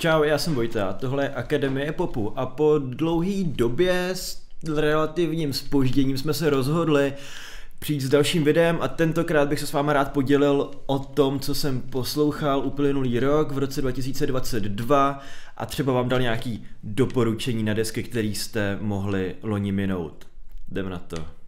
Čau, já jsem Vojta, tohle je Akademie Popu a po dlouhé době s relativním spožděním jsme se rozhodli přijít s dalším videem a tentokrát bych se s váma rád podělil o tom, co jsem poslouchal uplynulý rok v roce 2022 a třeba vám dal nějaký doporučení na desky, který jste mohli loni minout. Jdem na to.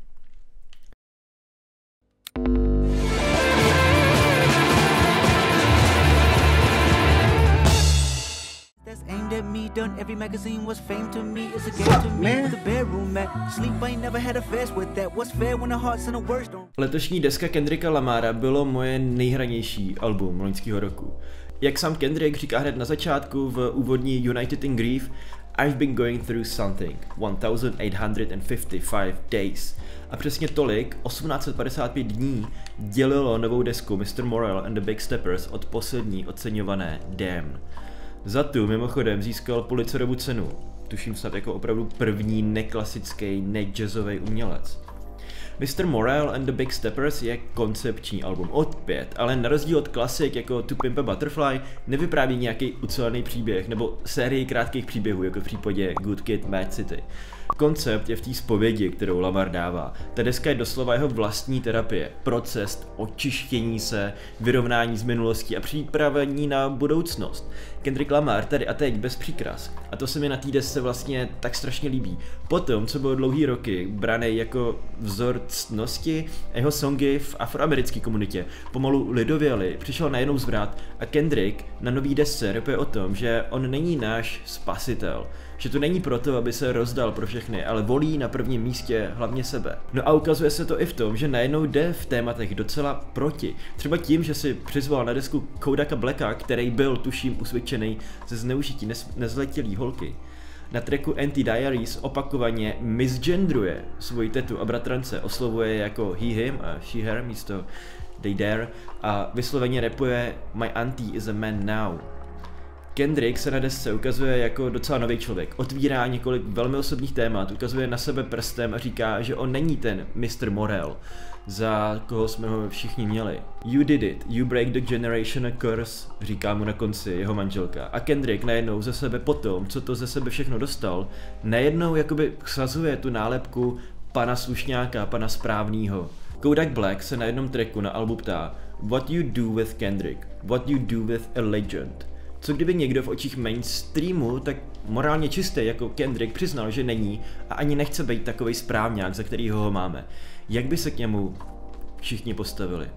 Done every magazine was fame to me. It's a game to me man. with the bedroom mat. Sleep, I ain't never had a fast with that. What's fair when the hearts and the words don't Letošní deska Kendricka Lamara bylo moje nejhranější album loňského roku. Jak sám Kendrick říká hned na začátku v úvodní United in Grief, I've been going through something, 1855 days. A přesně tolik, 1855 dní, dělilo novou desku Mr. Morel and the Big Steppers od poslední oceňované Damn. Za tu mimochodem získal Pulitzerovu cenu, tuším snad jako opravdu první neklasický, nejazzový umělec. Mr. Morale and the Big Steppers je koncepční album opět, ale na rozdíl od klasik jako To Pimp a Butterfly nevypráví nějaký ucelený příběh nebo sérii krátkých příběhů jako v případě Good Kid Mad City. Koncept je v té zpovědi, kterou Lamar dává. Ta deska je doslova jeho vlastní terapie, proces očištění se, vyrovnání s minulostí a připravení na budoucnost. Kendrick Lamar tady a teď bez příkras. A to se mi na té desce vlastně tak strašně líbí. Potom, co bylo dlouhý roky braný jako vzor ctnosti, jeho songy v afroamerické komunitě pomalu lidověly, přišel najednou zvrat a Kendrick na nový desce rapuje o tom, že on není náš spasitel, že to není proto, aby se rozdal pro všechny, ale volí na prvním místě hlavně sebe. No a ukazuje se to i v tom, že najednou jde v tématech docela proti. Třeba tím, že si přizval na desku Kodaka Blacka, který byl tuším usvědčený ze zneužití nez- nezletilý holky. Na tracku Anti-Diaries opakovaně misgendruje svoji tetu a bratrance, oslovuje jako he, him a she, her místo they, there a vysloveně repuje My auntie is a man now. Kendrick se na desce ukazuje jako docela nový člověk. Otvírá několik velmi osobních témat, ukazuje na sebe prstem a říká, že on není ten Mr. Morel, za koho jsme ho všichni měli. You did it, you break the generation curse, říká mu na konci jeho manželka. A Kendrick najednou ze sebe potom, co to ze sebe všechno dostal, najednou jakoby sazuje tu nálepku pana slušňáka, pana správného. Kodak Black se na jednom tracku na albu ptá What you do with Kendrick? What you do with a legend? Co kdyby někdo v očích mainstreamu tak morálně čistý jako Kendrick přiznal, že není a ani nechce být takový správňák, za kterýho ho máme. Jak by se k němu všichni postavili?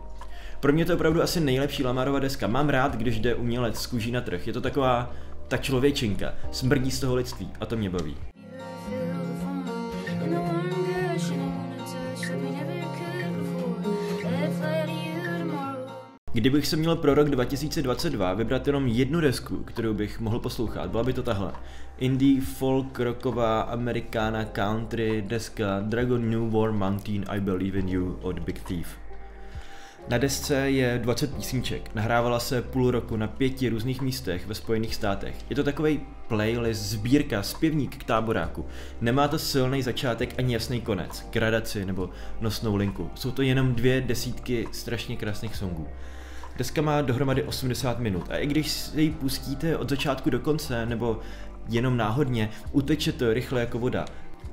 Pro mě to je opravdu asi nejlepší Lamarova deska. Mám rád, když jde umělec z kůží na trh. Je to taková ta člověčinka. Smrdí z toho lidství a to mě baví. Kdybych se měl pro rok 2022 vybrat jenom jednu desku, kterou bych mohl poslouchat, byla by to tahle. Indie, folk, rocková, amerikána, country, deska Dragon New War Mountain I Believe in You od Big Thief. Na desce je 20 písniček, nahrávala se půl roku na pěti různých místech ve Spojených státech. Je to takový playlist, sbírka, zpěvník k táboráku. Nemá to silný začátek ani jasný konec, gradaci nebo nosnou linku. Jsou to jenom dvě desítky strašně krásných songů. Deska má dohromady 80 minut a i když si ji pustíte od začátku do konce nebo jenom náhodně, uteče to rychle jako voda.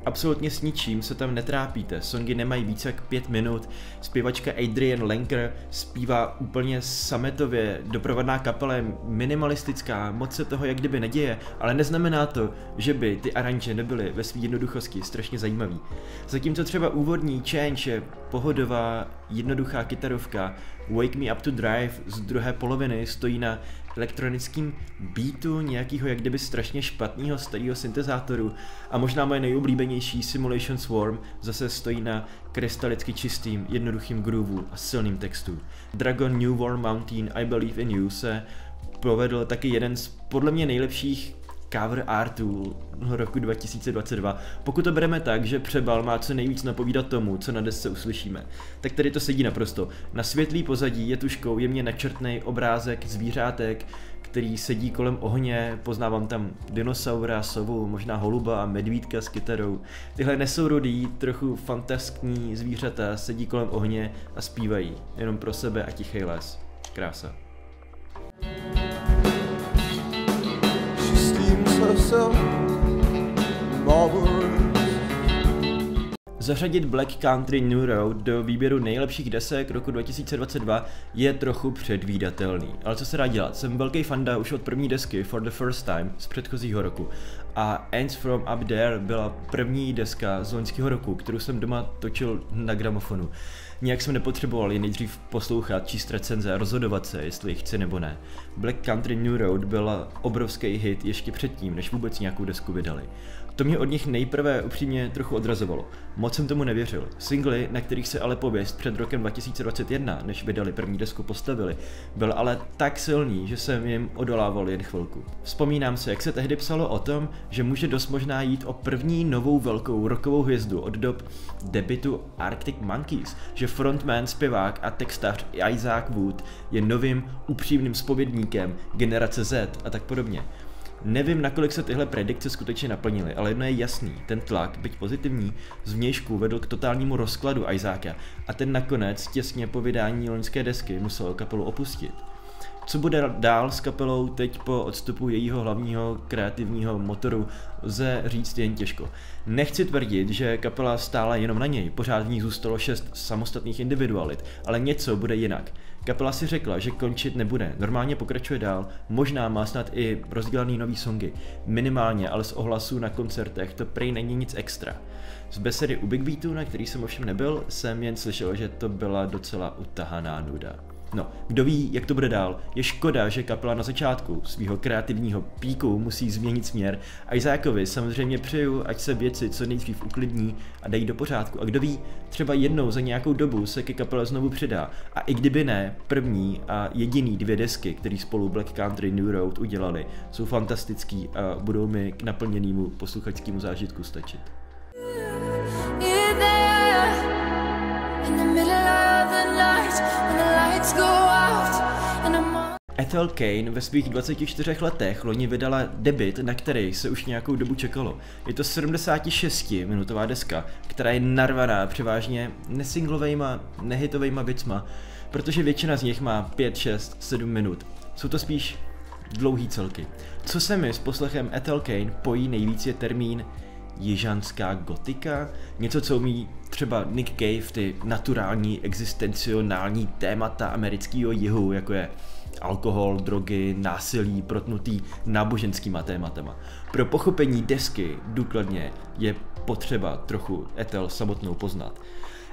Absolutně s ničím se tam netrápíte, songy nemají více jak 5 minut, zpěvačka Adrian Lenker zpívá úplně sametově, doprovodná kapela je minimalistická, moc se toho jak kdyby neděje, ale neznamená to, že by ty aranže nebyly ve své jednoduchosti strašně zajímavý. Zatímco třeba úvodní Change je pohodová, jednoduchá kytarovka, Wake Me Up to Drive z druhé poloviny stojí na elektronickém beatu nějakého jak kdyby strašně špatného starého syntezátoru a možná moje nejoblíbenější Simulation Swarm zase stojí na krystalicky čistým, jednoduchým grooveu a silným textu. Dragon New War Mountain I Believe in You se povedl taky jeden z podle mě nejlepších cover artů roku 2022. Pokud to bereme tak, že přebal má co nejvíc napovídat tomu, co na desce uslyšíme, tak tady to sedí naprosto. Na světlý pozadí je tuškou jemně načrtný obrázek zvířátek, který sedí kolem ohně, poznávám tam dinosaura, sovu, možná holuba a medvídka s kytarou. Tyhle nesourodý, trochu fantaskní zvířata sedí kolem ohně a zpívají, jenom pro sebe a tichý les. Krása. Zařadit Black Country New Road do výběru nejlepších desek roku 2022 je trochu předvídatelný. Ale co se dá dělat? Jsem velký fanda už od první desky For the First Time z předchozího roku. A Ends From Up There byla první deska z loňského roku, kterou jsem doma točil na gramofonu. Nijak jsem nepotřeboval ji nejdřív poslouchat, číst recenze a rozhodovat se, jestli ji chci nebo ne. Black Country New Road byla obrovský hit ještě předtím, než vůbec nějakou desku vydali. To mě od nich nejprve upřímně trochu odrazovalo. Moc jsem tomu nevěřil. Singly, na kterých se ale pověst před rokem 2021, než vydali první desku, postavili, byl ale tak silný, že jsem jim odolával jen chvilku. Vzpomínám se, jak se tehdy psalo o tom, že může dost možná jít o první novou velkou rockovou hvězdu od dob debitu Arctic Monkeys, že frontman, zpěvák a textař Isaac Wood je novým upřímným spovědníkem generace Z a tak podobně. Nevím, nakolik se tyhle predikce skutečně naplnily, ale jedno je jasný, ten tlak, byť pozitivní, z vnějšku vedl k totálnímu rozkladu Izáka a ten nakonec těsně po vydání loňské desky musel kapelu opustit. Co bude dál s kapelou teď po odstupu jejího hlavního kreativního motoru, lze říct jen těžko. Nechci tvrdit, že kapela stála jenom na něj, pořád v ní zůstalo šest samostatných individualit, ale něco bude jinak. Kapela si řekla, že končit nebude, normálně pokračuje dál, možná má snad i rozdělaný nový songy, minimálně, ale z ohlasů na koncertech to prej není nic extra. Z besedy u Big Beatu, na který jsem ovšem nebyl, jsem jen slyšel, že to byla docela utahaná nuda. No, kdo ví, jak to bude dál. Je škoda, že kapela na začátku svého kreativního píku musí změnit směr a Izákovi samozřejmě přeju, ať se věci co nejdřív uklidní a dají do pořádku. A kdo ví, třeba jednou za nějakou dobu se ke kapele znovu přidá. A i kdyby ne, první a jediný dvě desky, které spolu Black Country New Road udělali, jsou fantastický a budou mi k naplněnému posluchačskému zážitku stačit. You're Ethel Kane ve svých 24 letech loni vydala debit, na který se už nějakou dobu čekalo. Je to 76-minutová deska, která je narvaná převážně nesinglovejma, nehitovejma věcma, protože většina z nich má 5, 6, 7 minut. Jsou to spíš dlouhý celky. Co se mi s poslechem Ethel Kane pojí nejvíc je termín jižanská gotika, něco, co umí třeba Nick Cave, ty naturální, existencionální témata amerického jihu, jako je alkohol, drogy, násilí, protnutý náboženskýma tématama. Pro pochopení desky důkladně je potřeba trochu Ethel samotnou poznat.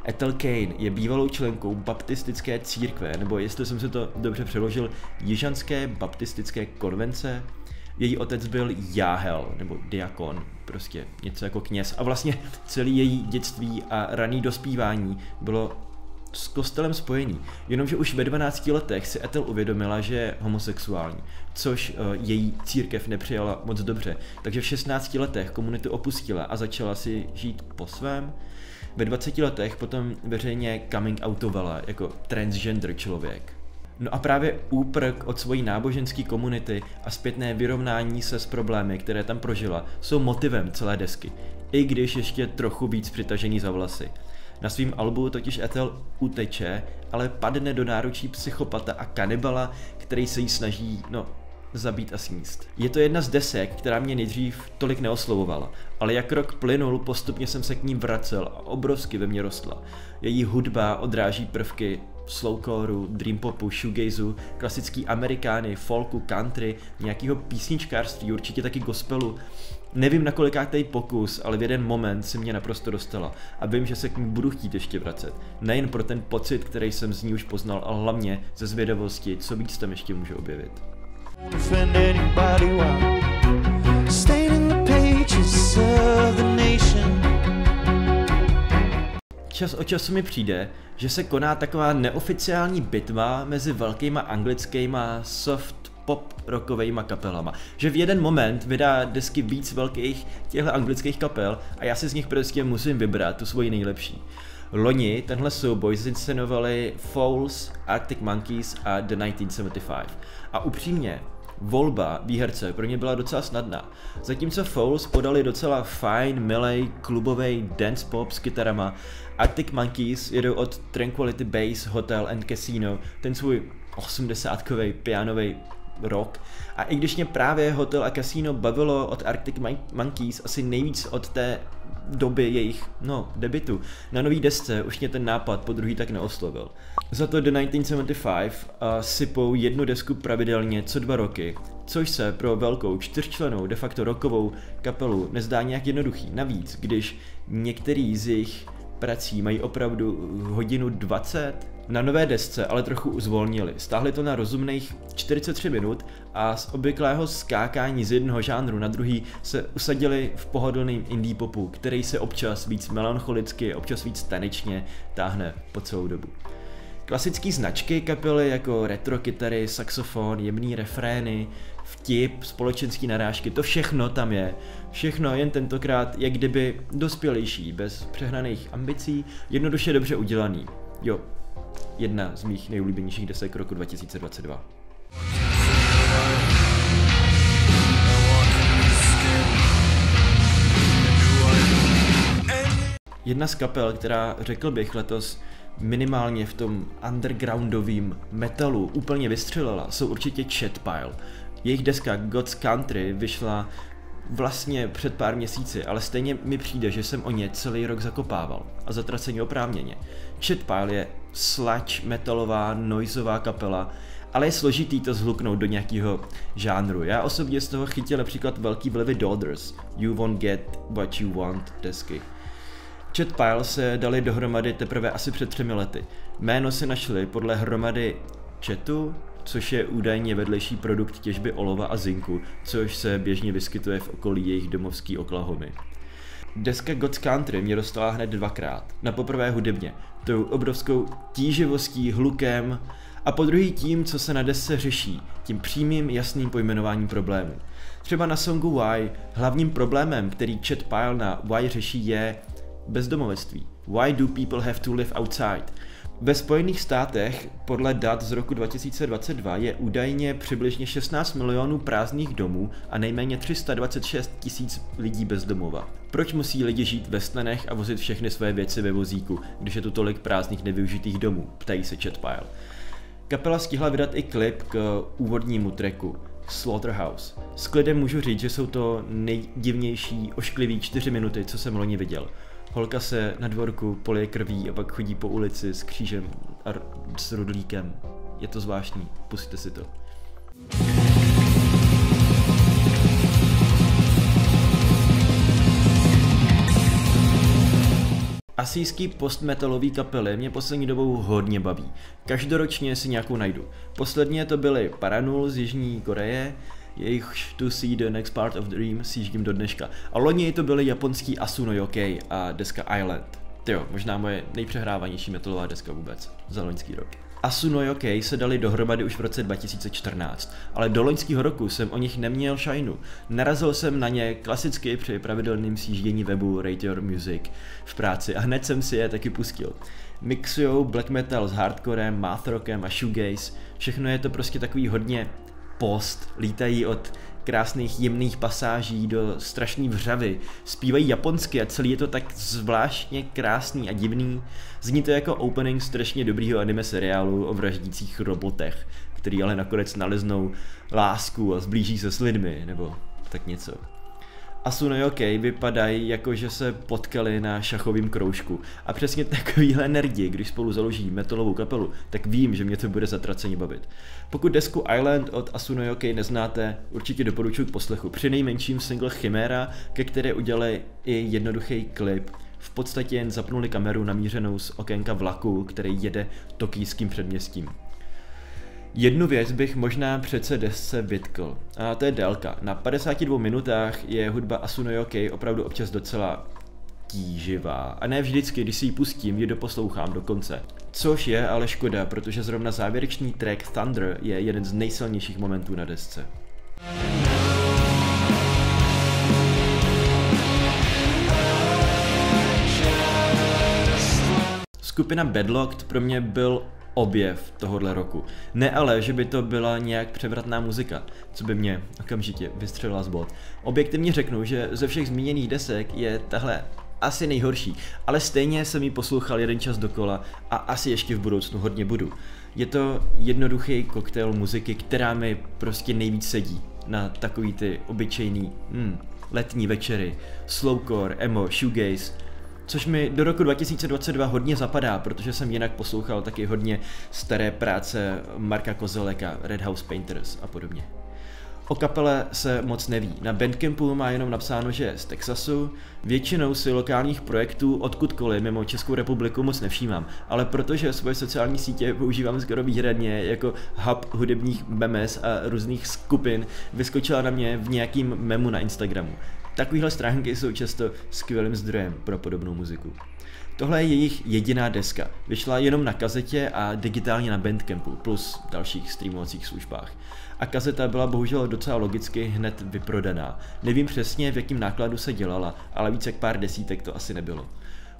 Ethel Kane je bývalou členkou baptistické církve, nebo jestli jsem si to dobře přeložil, Jižanské baptistické konvence. Její otec byl jáhel, nebo diakon, prostě něco jako kněz. A vlastně celý její dětství a raný dospívání bylo s kostelem spojený. Jenomže už ve 12 letech si Ethel uvědomila, že je homosexuální, což uh, její církev nepřijala moc dobře. Takže v 16 letech komunitu opustila a začala si žít po svém. Ve 20 letech potom veřejně coming outovala jako transgender člověk. No a právě úprk od svojí náboženské komunity a zpětné vyrovnání se s problémy, které tam prožila, jsou motivem celé desky, i když ještě trochu víc přitažený za vlasy. Na svým albu totiž Ethel uteče, ale padne do náručí psychopata a kanibala, který se jí snaží, no, zabít a sníst. Je to jedna z desek, která mě nejdřív tolik neoslovovala, ale jak rok plynul, postupně jsem se k ní vracel a obrovsky ve mně rostla. Její hudba odráží prvky slowcoreu, dream popu, shoegazu, klasický amerikány, folku, country, nějakého písničkářství, určitě taky gospelu. Nevím na kolikátej pokus, ale v jeden moment si mě naprosto dostala a vím, že se k ní budu chtít ještě vracet. Nejen pro ten pocit, který jsem z ní už poznal, ale hlavně ze zvědavosti, co víc tam ještě může objevit. Čas od času mi přijde, že se koná taková neoficiální bitva mezi velkýma anglickýma soft pop rockovejma kapelama. Že v jeden moment vydá desky víc velkých těchto anglických kapel a já si z nich prostě musím vybrat tu svoji nejlepší. Loni tenhle souboj zinscenovali Fouls, Arctic Monkeys a The 1975. A upřímně, volba výherce pro ně byla docela snadná. Zatímco Fouls podali docela fajn, milej, klubový dance pop s kytarama, Arctic Monkeys jedou od Tranquility Base Hotel and Casino ten svůj 80-kový pianový rok. A i když mě právě Hotel a Casino bavilo od Arctic Monkeys asi nejvíc od té doby jejich, no, debitu. Na nový desce už mě ten nápad po druhý tak neoslovil. Za to The 1975 uh, sypou jednu desku pravidelně co dva roky, což se pro velkou čtyřčlenou de facto rokovou kapelu nezdá nějak jednoduchý. Navíc, když některý z jejich prací mají opravdu hodinu 20, na nové desce ale trochu uzvolnili. Stáhli to na rozumných 43 minut a z obvyklého skákání z jednoho žánru na druhý se usadili v pohodlným indie popu, který se občas víc melancholicky, občas víc tanečně táhne po celou dobu. Klasické značky kapely jako retro kytary, saxofon, jemný refrény, vtip, společenský narážky, to všechno tam je. Všechno jen tentokrát je kdyby dospělejší, bez přehnaných ambicí, jednoduše dobře udělaný. Jo, jedna z mých nejoblíbenějších desek roku 2022. Jedna z kapel, která řekl bych letos minimálně v tom undergroundovém metalu úplně vystřelila, jsou určitě Chatpile. Jejich deska God's Country vyšla vlastně před pár měsíci, ale stejně mi přijde, že jsem o ně celý rok zakopával a zatraceně oprávněně. Chatpile je sludge metalová, noizová kapela, ale je složitý to zhluknout do nějakého žánru. Já osobně z toho chytil například velký vlivy Daughters, You Won't Get What You Want desky. Chatpile se dali dohromady teprve asi před třemi lety. Jméno si našli podle hromady chatu, což je údajně vedlejší produkt těžby olova a zinku, což se běžně vyskytuje v okolí jejich domovský Oklahomy. Deska God's Country mě dostala hned dvakrát. Na poprvé hudebně, tou obrovskou tíživostí, hlukem a po druhý tím, co se na desce řeší, tím přímým jasným pojmenováním problémů. Třeba na songu Why hlavním problémem, který Chet Pyle na Why řeší je bezdomovectví. Why do people have to live outside? Ve Spojených státech podle dat z roku 2022 je údajně přibližně 16 milionů prázdných domů a nejméně 326 tisíc lidí bez domova. Proč musí lidi žít ve stanech a vozit všechny své věci ve vozíku, když je tu tolik prázdných nevyužitých domů, ptají se Chatpile. Kapela stihla vydat i klip k úvodnímu treku Slaughterhouse. S klidem můžu říct, že jsou to nejdivnější, ošklivý 4 minuty, co jsem loni viděl. Holka se na dvorku polije krví a pak chodí po ulici s křížem a s rudlíkem. Je to zvláštní, pustíte si to. Asijský postmetalový kapely mě poslední dobou hodně baví. Každoročně si nějakou najdu. Posledně to byly Paranul z Jižní Koreje, jejich To See The Next Part of Dream žijím do dneška. A loni to byly japonský Asuno Yokai a deska Island. Tyjo, možná moje nejpřehrávanější metalová deska vůbec za loňský rok. Asuno Yokai se dali dohromady už v roce 2014, ale do loňského roku jsem o nich neměl shinu. Narazil jsem na ně klasicky při pravidelném sjíždění webu Rate Your Music v práci a hned jsem si je taky pustil. Mixujou black metal s hardcorem, math rockem a shoegaze, všechno je to prostě takový hodně post, lítají od krásných jemných pasáží do strašný vřavy, zpívají japonsky a celý je to tak zvláštně krásný a divný. Zní to jako opening strašně dobrýho anime seriálu o vraždících robotech, který ale nakonec naleznou lásku a zblíží se s lidmi, nebo tak něco. Asuno Yokai vypadají jako, že se potkali na šachovém kroužku. A přesně takovýhle nerdi, když spolu založí metalovou kapelu, tak vím, že mě to bude zatraceně bavit. Pokud desku Island od Asuno Yokai neznáte, určitě doporučuji k poslechu. Při nejmenším single Chimera, ke které udělali i jednoduchý klip. V podstatě jen zapnuli kameru namířenou z okénka vlaku, který jede tokijským předměstím. Jednu věc bych možná přece desce vytkl, a to je délka. Na 52 minutách je hudba Asuno Yokai opravdu občas docela tíživá a ne vždycky, když si ji pustím, ji doposlouchám do konce. Což je ale škoda, protože zrovna závěrečný track Thunder je jeden z nejsilnějších momentů na desce. Skupina Bedlocked pro mě byl objev tohohle roku. Ne ale, že by to byla nějak převratná muzika, co by mě okamžitě vystřelila z bod. Objektivně řeknu, že ze všech zmíněných desek je tahle asi nejhorší, ale stejně jsem ji poslouchal jeden čas dokola a asi ještě v budoucnu hodně budu. Je to jednoduchý koktejl muziky, která mi prostě nejvíc sedí na takový ty obyčejný hmm, letní večery, slowcore, emo, shoegaze, což mi do roku 2022 hodně zapadá, protože jsem jinak poslouchal taky hodně staré práce Marka Kozeleka, Red House Painters a podobně. O kapele se moc neví. Na Bandcampu má jenom napsáno, že je z Texasu. Většinou si lokálních projektů odkudkoliv mimo Českou republiku moc nevšímám, ale protože svoje sociální sítě používám skoro výhradně jako hub hudebních memes a různých skupin, vyskočila na mě v nějakým memu na Instagramu. Takovéhle stránky jsou často skvělým zdrojem pro podobnou muziku. Tohle je jejich jediná deska. Vyšla jenom na kazetě a digitálně na Bandcampu, plus dalších streamovacích službách. A kazeta byla bohužel docela logicky hned vyprodaná. Nevím přesně, v jakým nákladu se dělala, ale více jak pár desítek to asi nebylo.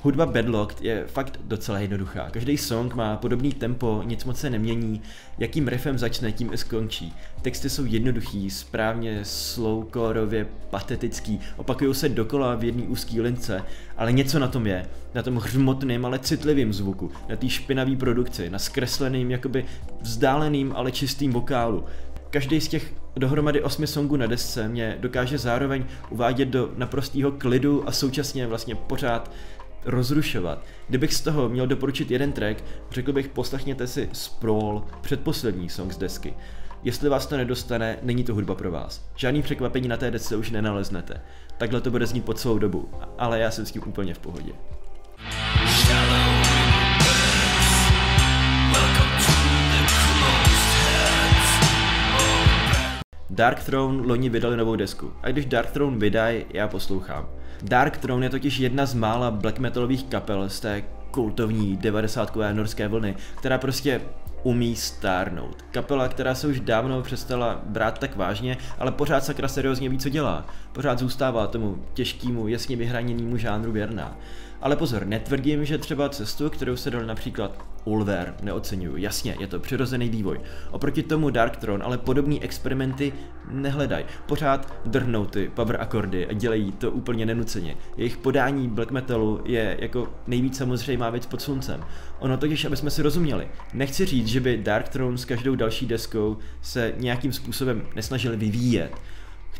Hudba Bedlocked je fakt docela jednoduchá. Každý song má podobný tempo, nic moc se nemění, jakým riffem začne, tím i skončí. Texty jsou jednoduchý, správně slowcoreově patetický, opakují se dokola v jedné úzký lince, ale něco na tom je. Na tom hřmotným, ale citlivým zvuku, na té špinavý produkci, na zkresleným, jakoby vzdáleným, ale čistým vokálu. Každý z těch dohromady osmi songů na desce mě dokáže zároveň uvádět do naprostého klidu a současně vlastně pořád rozrušovat. Kdybych z toho měl doporučit jeden track, řekl bych poslechněte si Sprawl, předposlední song z desky. Jestli vás to nedostane, není to hudba pro vás. Žádný překvapení na té desce už nenaleznete. Takhle to bude znít po celou dobu, ale já jsem s tím úplně v pohodě. Dark Throne loni vydali novou desku. A když Dark Throne vydají, já poslouchám. Dark Throne je totiž jedna z mála black metalových kapel z té kultovní 90 norské vlny, která prostě umí stárnout. Kapela, která se už dávno přestala brát tak vážně, ale pořád sakra seriózně ví, co dělá. Pořád zůstává tomu těžkému, jasně vyhraněnému žánru věrná. Ale pozor, netvrdím, že třeba cestu, kterou se dal například Ulver, neocenuju. Jasně, je to přirozený vývoj. Oproti tomu Dark Throne ale podobné experimenty nehledaj. Pořád drhnou ty power akordy a dělají to úplně nenuceně. Jejich podání black metalu je jako nejvíc samozřejmá věc pod sluncem. Ono totiž, aby jsme si rozuměli. Nechci říct, že by Dark Throne s každou další deskou se nějakým způsobem nesnažili vyvíjet.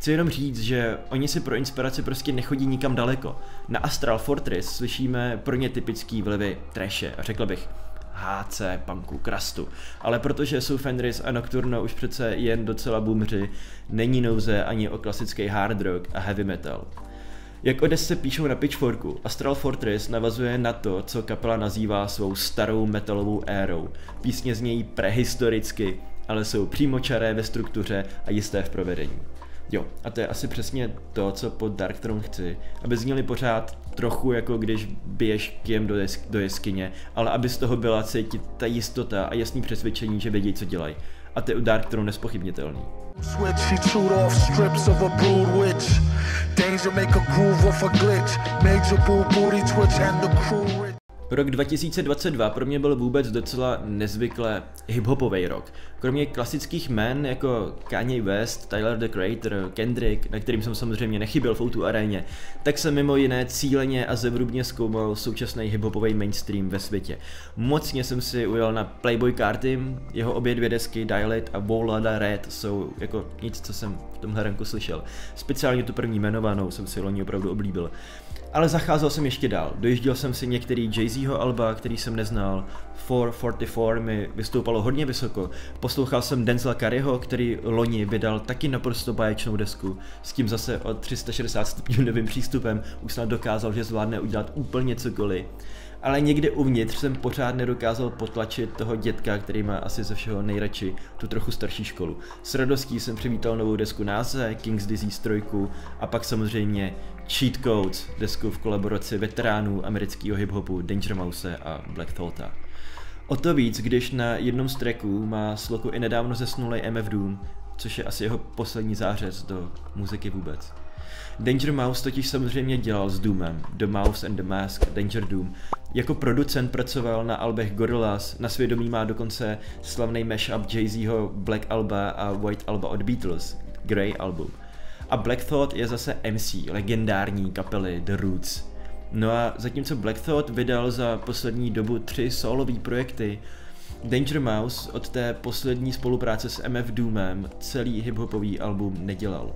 Chci jenom říct, že oni si pro inspiraci prostě nechodí nikam daleko. Na Astral Fortress slyšíme pro ně typický vlivy a řekl bych HC, punku, krastu. Ale protože jsou Fenris a Nocturno už přece jen docela boomři, není nouze ani o klasický hard rock a heavy metal. Jak o desce píšou na Pitchforku, Astral Fortress navazuje na to, co kapela nazývá svou starou metalovou érou. Písně znějí prehistoricky, ale jsou přímočaré ve struktuře a jisté v provedení. Jo, a to je asi přesně to, co po Dark Throne chci. Aby zněli pořád trochu jako když biješ kijem do, jesk- do jeskyně, ale aby z toho byla cítit ta jistota a jasný přesvědčení, že vědí, co dělají. A to je u Dark Throne nespochybnitelný. Rok 2022 pro mě byl vůbec docela nezvykle hiphopový rok. Kromě klasických men jako Kanye West, Tyler the Creator, Kendrick, na kterým jsem samozřejmě nechyběl v Outu aréně, tak jsem mimo jiné cíleně a zevrubně zkoumal současný hiphopový mainstream ve světě. Mocně jsem si ujel na Playboy Carty, jeho obě dvě desky Dialect a Wallada Red jsou jako nic, co jsem v tomhle ranku slyšel. Speciálně tu první jmenovanou jsem si loni opravdu oblíbil. Ale zacházel jsem ještě dál. Dojížděl jsem si některý Jay-Zho alba, který jsem neznal. 444 mi vystoupalo hodně vysoko. Poslouchal jsem Denzel Curryho, který loni vydal taky naprosto báječnou desku. S tím zase o 360 stupňů novým přístupem už snad dokázal, že zvládne udělat úplně cokoliv ale někde uvnitř jsem pořád nedokázal potlačit toho dětka, který má asi ze všeho nejradši tu trochu starší školu. S radostí jsem přivítal novou desku Náze, King's Disease 3 a pak samozřejmě Cheat Codes, desku v kolaboraci veteránů amerického hiphopu Danger Mouse a Black Thoughta. O to víc, když na jednom z tracků má sloku i nedávno zesnulý MF Doom, což je asi jeho poslední zářez do muziky vůbec. Danger Mouse totiž samozřejmě dělal s Doomem, The Mouse and the Mask, Danger Doom. Jako producent pracoval na albech Gorillaz, na svědomí má dokonce slavný mashup Jay-Zho Black Alba a White Alba od Beatles, Grey album. A Black Thought je zase MC, legendární kapely The Roots. No a zatímco Black Thought vydal za poslední dobu tři solové projekty, Danger Mouse od té poslední spolupráce s MF Doomem celý hiphopový album nedělal.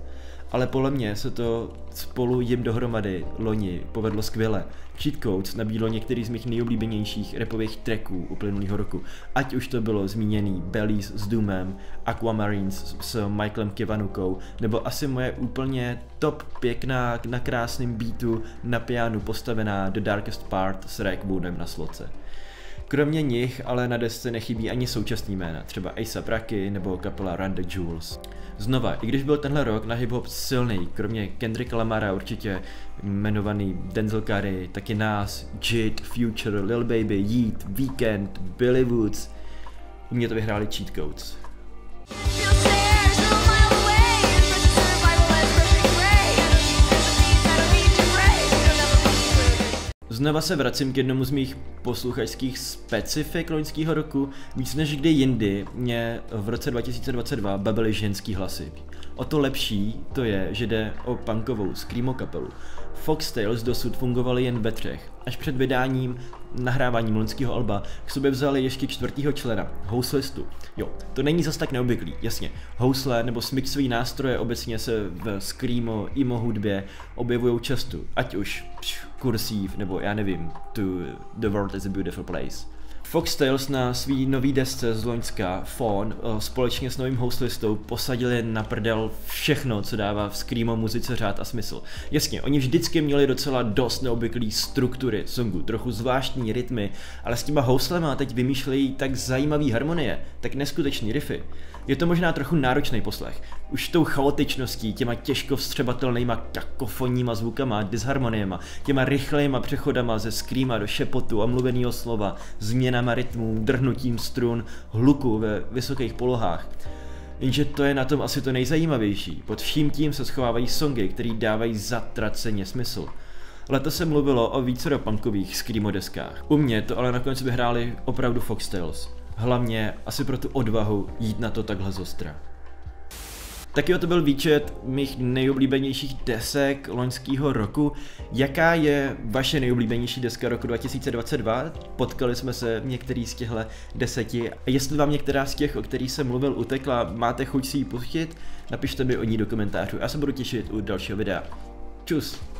Ale podle mě se to spolu jim dohromady loni povedlo skvěle. Cheat Codes nabídlo některý z mých nejoblíbenějších repových tracků uplynulého roku. Ať už to bylo zmíněný Bellies s Doomem, Aquamarines s Michaelem Kivanukou, nebo asi moje úplně top pěkná na krásném beatu na pianu postavená The Darkest Part s Rackboonem na sloce. Kromě nich ale na desce nechybí ani současný jména, třeba A$AP Rocky nebo kapela Run the Jewels. Znova, i když byl tenhle rok na hip-hop silný, kromě Kendrick Lamara určitě jmenovaný Denzel Curry, taky nás, Jid, Future, Lil Baby, Yeet, Weekend, Billy Woods, u mě to vyhráli Cheat Codes. Znova se vracím k jednomu z mých posluchačských specifik loňského roku. Víc než kdy jindy mě v roce 2022 bavily ženský hlasy. O to lepší to je, že jde o punkovou screamo kapelu. Foxtails dosud fungovaly jen ve třech. Až před vydáním nahráváním loňského alba k sobě vzali ještě čtvrtýho člena, houslistu. Jo, to není zas tak neobvyklý, jasně. Housle nebo smyčcový nástroje obecně se v screamo, emo hudbě objevují často, ať už pš, kursív nebo já nevím, to The World is a Beautiful Place. Foxtails na svý nový desce z Loňska, Fawn, eh, společně s novým hostlistou posadili na prdel všechno, co dává v screamo muzice řád a smysl. Jasně, oni vždycky měli docela dost neobvyklý struktury songu, trochu zvláštní rytmy, ale s těma houslema teď vymýšlejí tak zajímavý harmonie, tak neskutečný riffy. Je to možná trochu náročný poslech. Už tou chaotičností, těma těžko vstřebatelnýma kakofonníma zvukama, disharmoniema, těma rychlejma přechodama ze screama do šepotu a mluvenýho slova, změnama rytmů, drhnutím strun, hluku ve vysokých polohách. Jenže to je na tom asi to nejzajímavější. Pod vším tím se schovávají songy, které dávají zatraceně smysl. Letos se mluvilo o více punkových screamo deskách. U mě to ale nakonec vyhráli opravdu Foxtails. Hlavně asi pro tu odvahu jít na to takhle zostra. Taky to byl výčet mých nejoblíbenějších desek loňského roku. Jaká je vaše nejoblíbenější deska roku 2022? Potkali jsme se v některý z těchto deseti. A jestli vám některá z těch, o kterých jsem mluvil, utekla, máte chuť si ji pustit, napište mi o ní do komentářů. Já se budu těšit u dalšího videa. Čus!